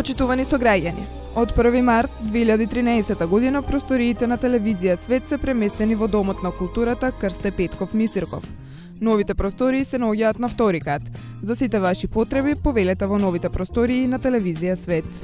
Почитувани со граѓани, од 1 март 2013 година просториите на телевизија Свет се преместени во Домот на културата Крсте Петков Мисирков. Новите простории се наоѓаат на втори кат. За сите ваши потреби повелете во новите простории на телевизија Свет.